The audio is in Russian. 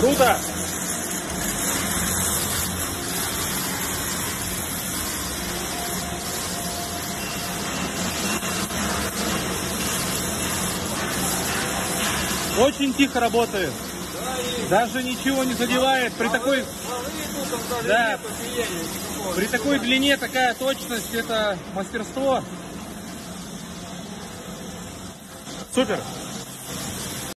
Круто! Очень тихо работает. Даже ничего не задевает. При такой, Да. при такой длине такая точность, это мастерство. Супер.